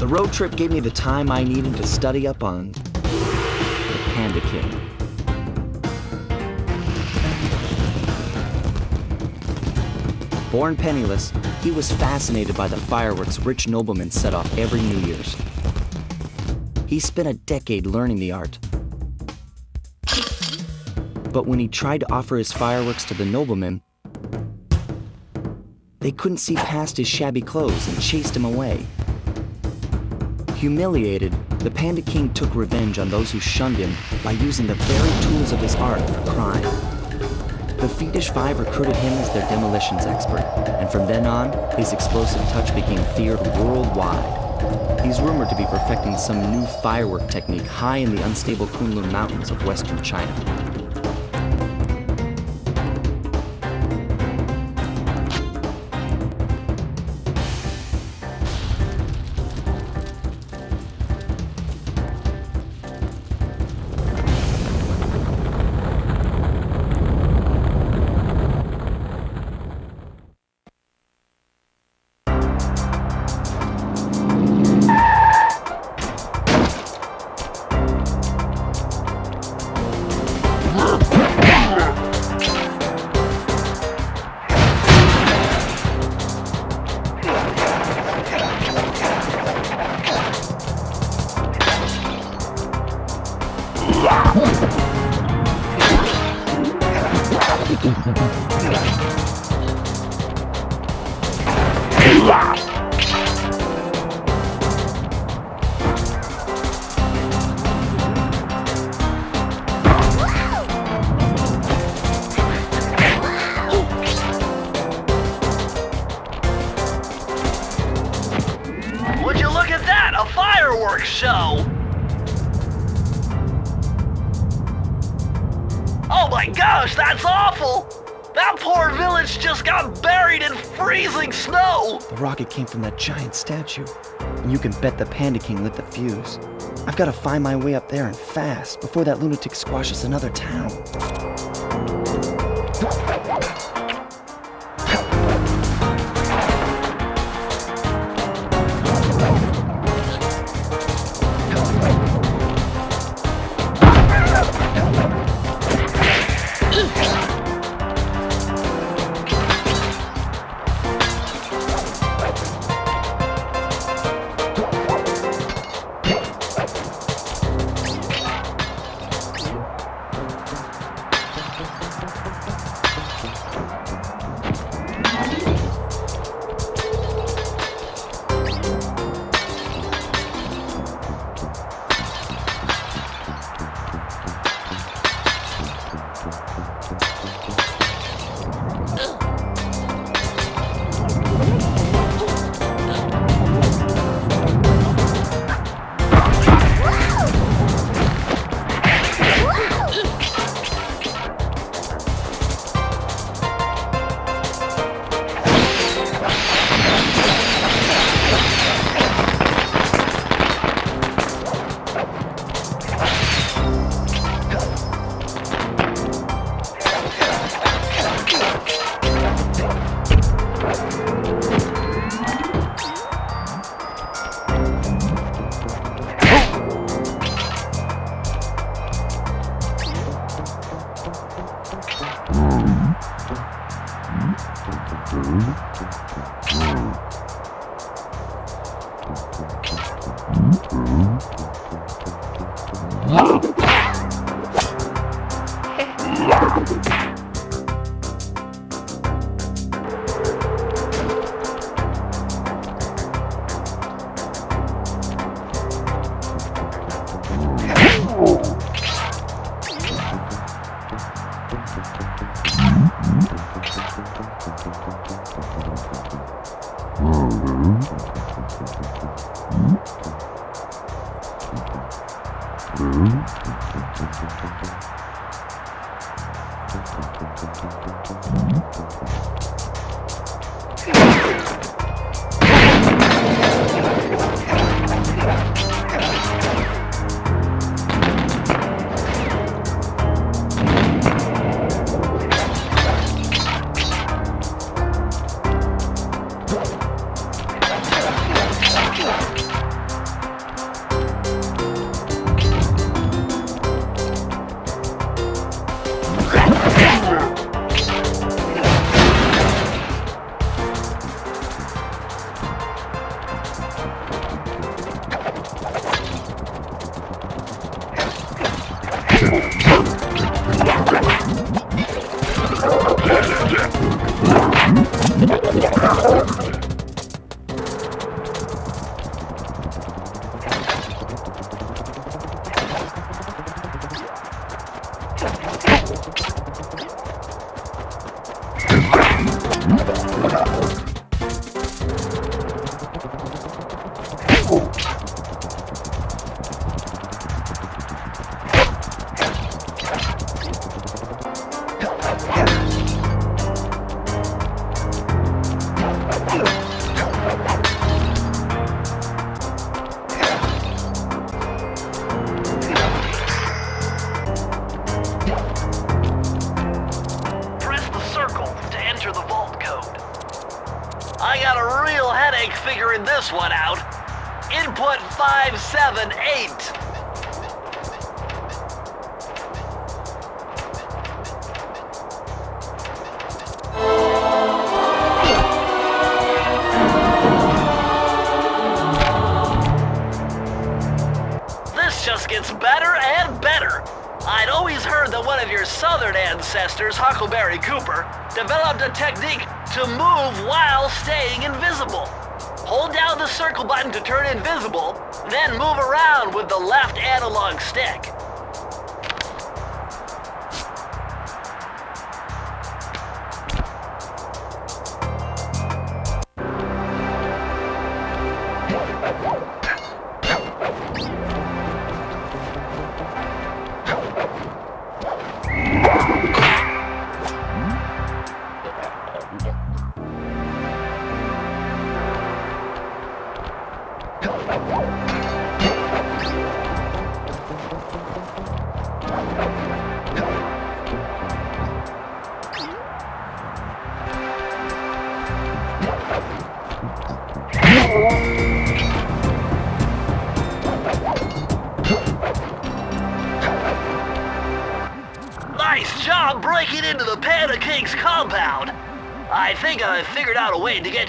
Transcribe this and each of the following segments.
The road trip gave me the time I needed to study up on the Panda King. Born penniless, he was fascinated by the fireworks rich noblemen set off every New Year's. He spent a decade learning the art. But when he tried to offer his fireworks to the noblemen, they couldn't see past his shabby clothes and chased him away. Humiliated, the Panda King took revenge on those who shunned him by using the very tools of his art for crime. The Fiendish Five recruited him as their demolitions expert, and from then on, his explosive touch became feared worldwide. He's rumored to be perfecting some new firework technique high in the unstable Kunlun Mountains of western China. Came from that giant statue, and you can bet the Panda King lit the fuse. I've got to find my way up there and fast before that lunatic squashes another town.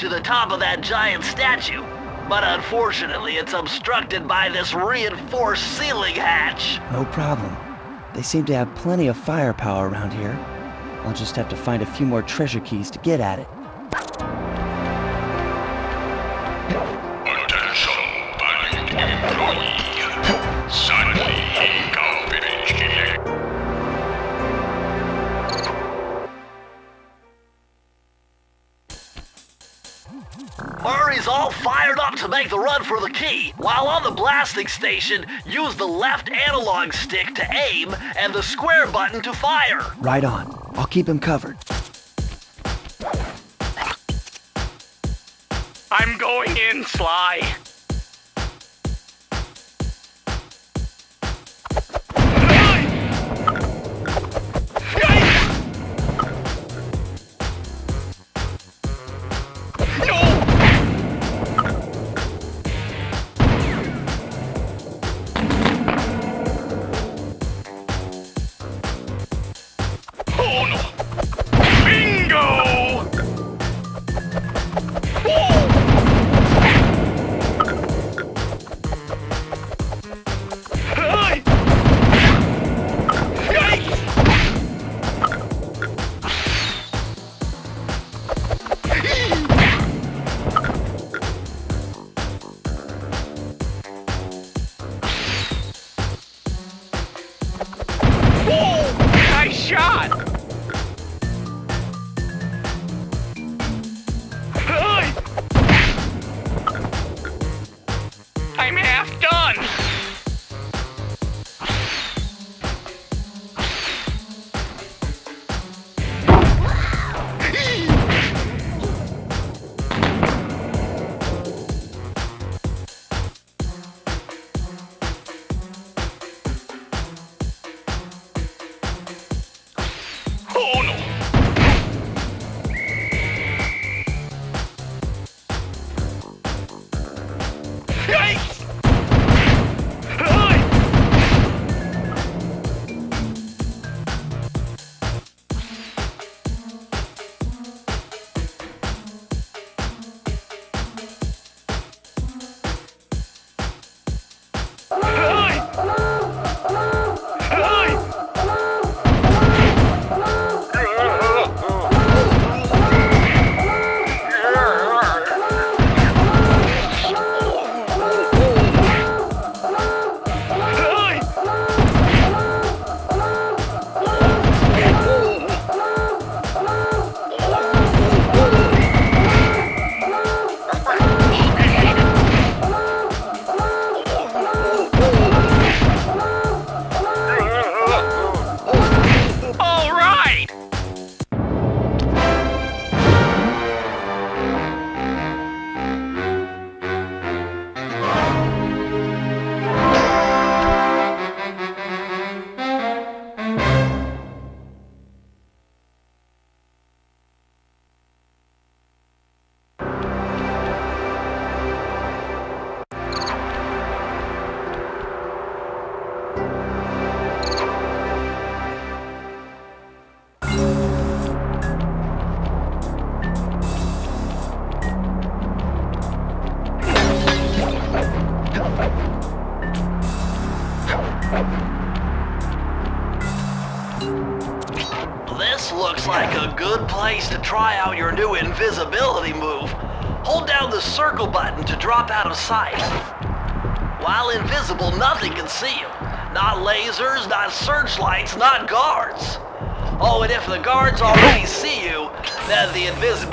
To the top of that giant statue. But unfortunately, it's obstructed by this reinforced ceiling hatch. No problem. They seem to have plenty of firepower around here. I'll just have to find a few more treasure keys to get at it. On station, use the left analog stick to aim and the square button to fire. Right on. I'll keep him covered. I'm going in, Sly.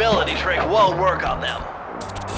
Invisibility trick won't work on them.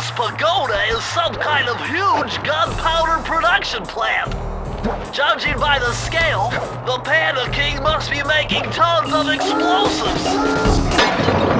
This pagoda is some kind of huge gunpowder production plant. Judging by the scale, the Panda King must be making tons of explosives.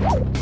you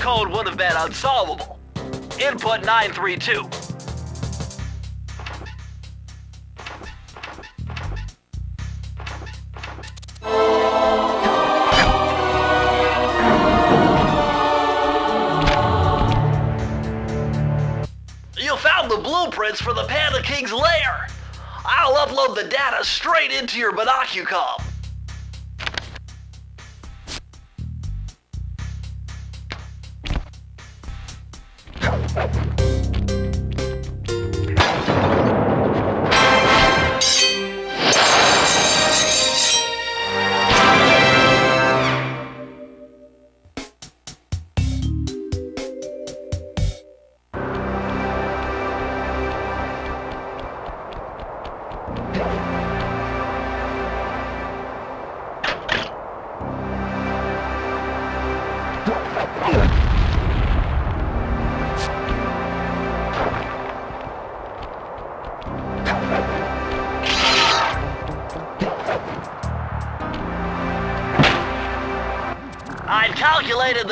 code would have been unsolvable. Input 932. You found the blueprints for the Panda King's lair. I'll upload the data straight into your Binocucom.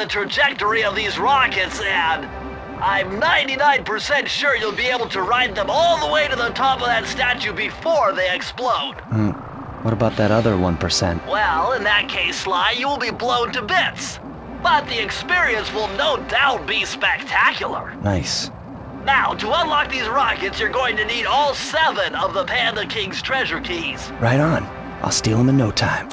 Trajectory of these rockets and I'm 99% sure you'll be able to ride them all the way to the top of that statue before they explode. Hmm. What about that other 1%? Well, in that case, Sly, you will be blown to bits. But the experience will no doubt be spectacular. Nice. Now, to unlock these rockets, you're going to need all seven of the Panda King's treasure keys. Right on. I'll steal them in no time.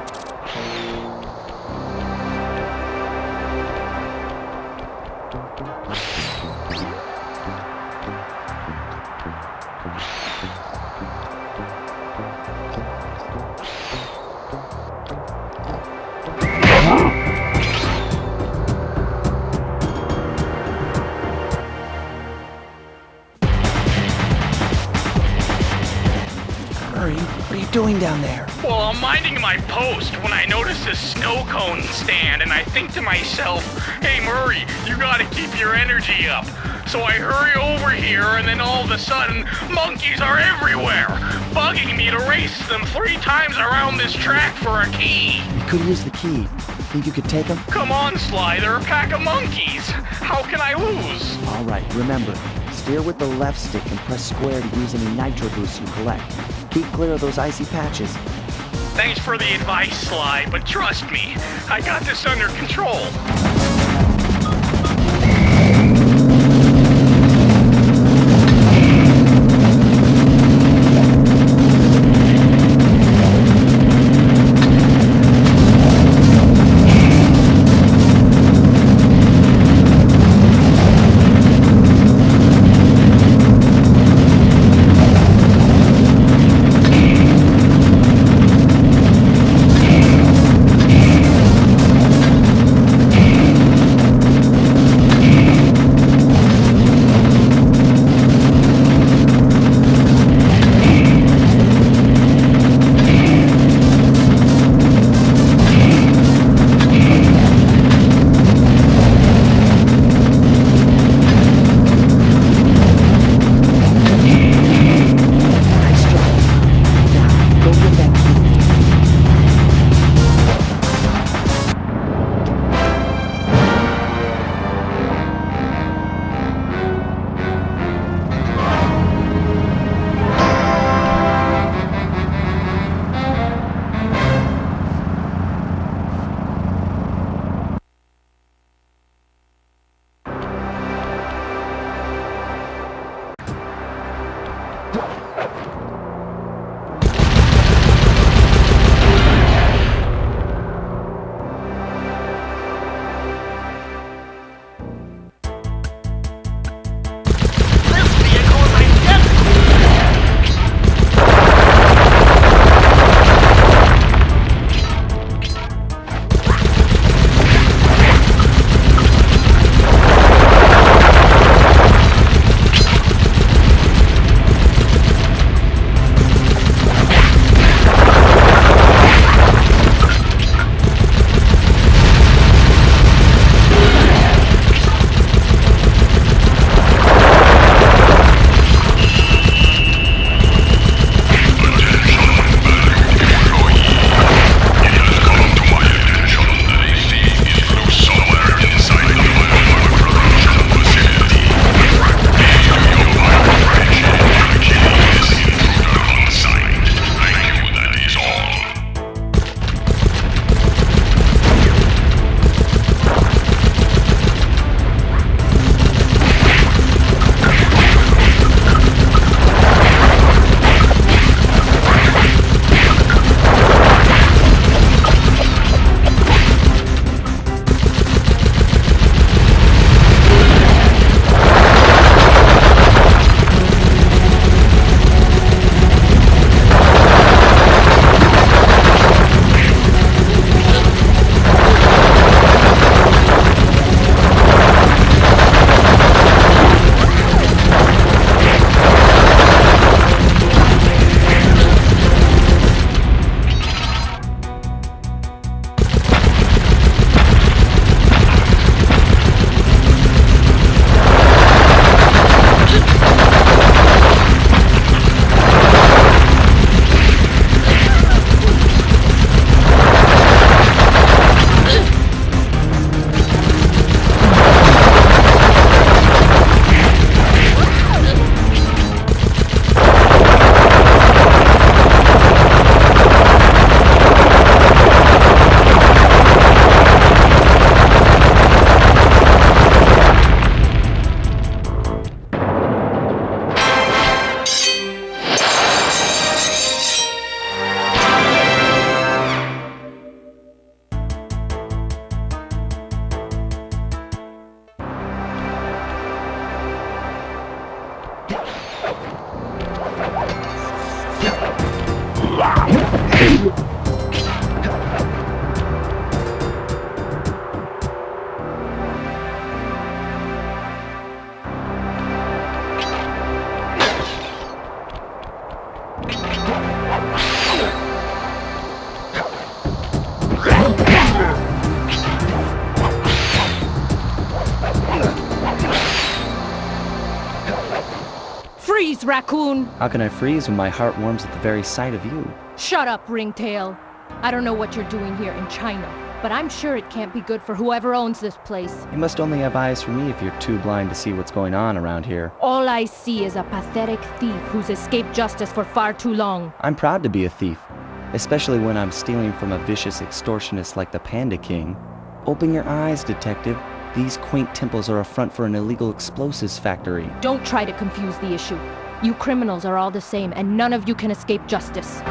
Doing down there? Well, I'm minding my post when I notice a snow cone stand, and I think to myself, hey Murray, you gotta keep your energy up. So I hurry over here, and then all of a sudden, monkeys are everywhere, bugging me to race them three times around this track for a key. We could use the key. Think you could take them? Come on, Sly, they're a pack of monkeys. How can I lose? All right, remember, steer with the left stick and press square to use any nitro boost you collect. Keep clear of those icy patches. Thanks for the advice, Sly, but trust me, I got this under control. Freeze, raccoon! How can I freeze when my heart warms at the very sight of you? Shut up, Ringtail. I don't know what you're doing here in China, but I'm sure it can't be good for whoever owns this place. You must only have eyes for me if you're too blind to see what's going on around here. All I see is a pathetic thief who's escaped justice for far too long. I'm proud to be a thief, especially when I'm stealing from a vicious extortionist like the Panda King. Open your eyes, detective. These quaint temples are a front for an illegal explosives factory. Don't try to confuse the issue. You criminals are all the same, and none of you can escape justice.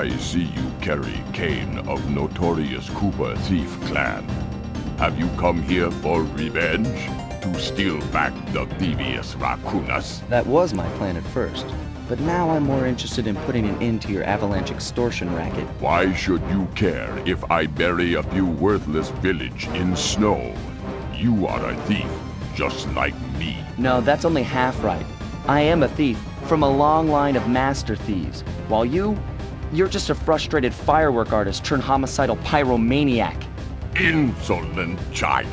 I see you carry cane of notorious Cooper Thief clan. Have you come here for revenge? To steal back the Thievius Raccoonus? That was my plan at first, but now I'm more interested in putting an end to your avalanche extortion racket. Why should you care if I bury a few worthless village in snow? You are a thief, just like me. No, that's only half right. I am a thief from a long line of master thieves, while you, you're just a frustrated firework artist turned homicidal pyromaniac. Insolent child.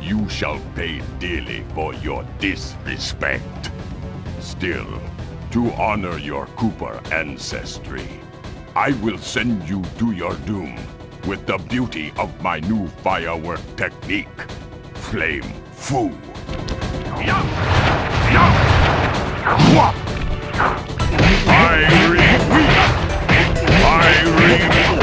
You shall pay dearly for your disrespect. Still, to honor your Cooper ancestry, I will send you to your doom with the beauty of my new firework technique, Flame Fu. Fiery Ray Reed.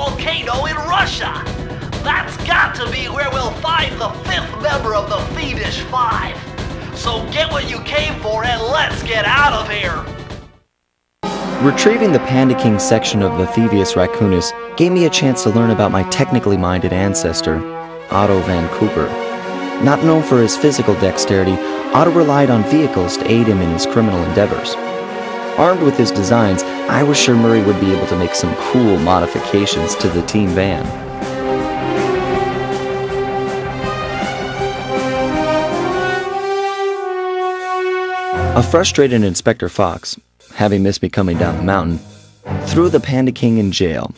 Volcano in Russia. That's got to be where we'll find the fifth member of the Fiendish Five. So get what you came for and let's get out of here. Retrieving the Panda King section of the Thievius Raccoonus gave me a chance to learn about my technically minded ancestor, Otto van Cooper. Not known for his physical dexterity, Otto relied on vehicles to aid him in his criminal endeavors. Armed with his designs, I was sure Murray would be able to make some cool modifications to the team van. A frustrated Inspector Fox, having missed me coming down the mountain, threw the Panda King in jail,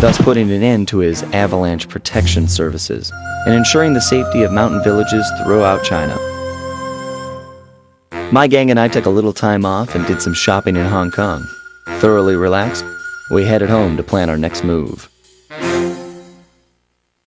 thus putting an end to his avalanche protection services and ensuring the safety of mountain villages throughout China. My gang and I took a little time off and did some shopping in Hong Kong. Thoroughly relaxed, we headed home to plan our next move.